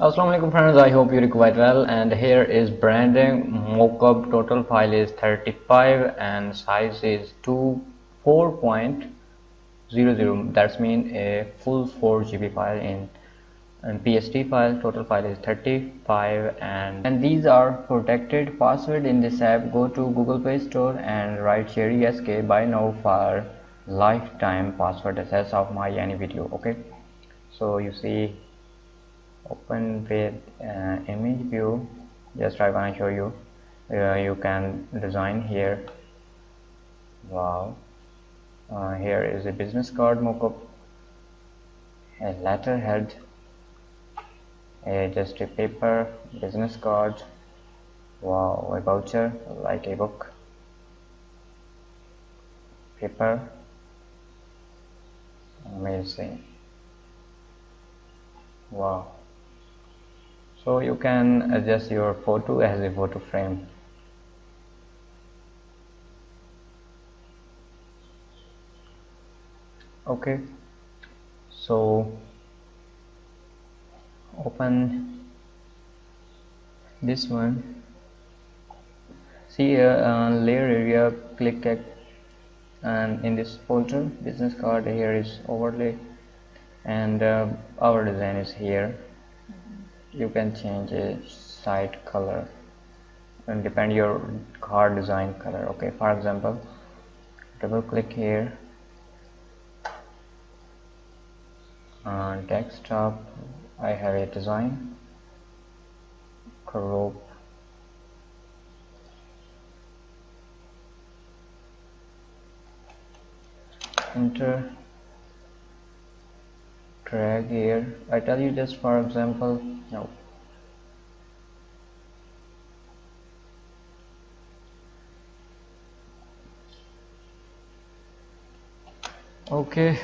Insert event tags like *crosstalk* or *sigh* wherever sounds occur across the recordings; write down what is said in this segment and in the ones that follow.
Assalamualaikum friends I hope you're quite well. And here is branding. Mockup total file is 35 and size is 2 4.00 that's mean a full 4 GB file in and PSD file. Total file is 35 and and these are protected password in this app. Go to Google Play Store and write Sheri Sk buy now for lifetime password access of my any video okay? So you see open with uh, image view. Just I want to show you. Uh, you can design here. Wow. Uh, here is a business card mockup. A letterhead. A just a paper business card. Wow a voucher like a book. Paper. Amazing. Wow so you can adjust your photo as a photo frame. Okay. So open this one. See here uh, layer area click and in this folder business card here is overlay and uh, our design is here you can change a site color and depend your card design color okay? For example double click here on desktop I have a design crop enter drag here. I tell you just for example no. Okay.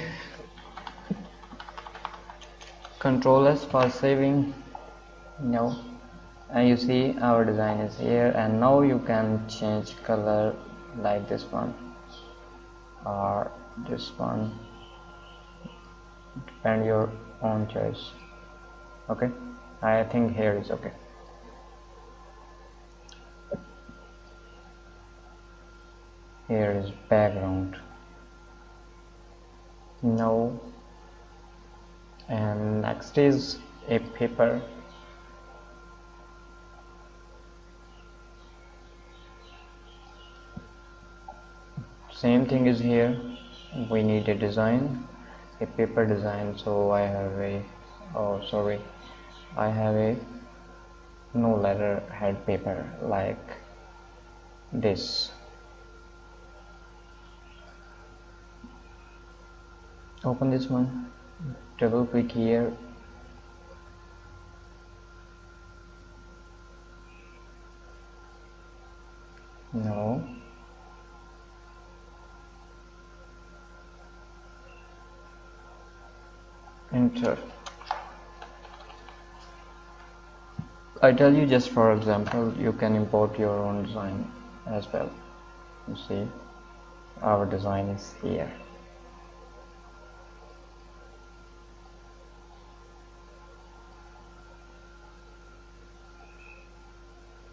Control S for saving. No. And you see our design is here and now you can change color like this one or this one depend your own choice. Okay? I think here is okay. Here is background. No. And next is a paper. Same thing is here. We need a design a paper design so I have a oh sorry. I have a no letter head paper like this. Open this one. Double click here. No enter I tell you just for example you can import your own design as well. You see our design is here.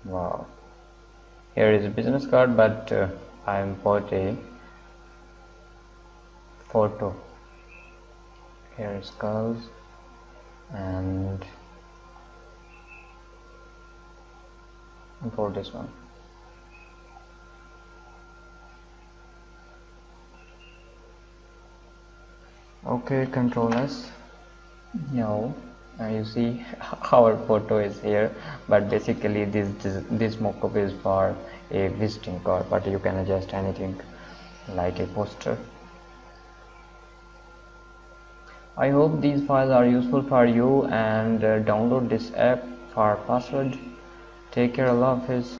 Wow. Here is a business card but uh, I import a photo here is skulls and import this one. Okay control s. Now uh, you see *laughs* our photo is here but basically this this, this mockup is for a visiting card but you can adjust anything like a poster I hope these files are useful for you and uh, download this app for password. Take care. Allah Hafiz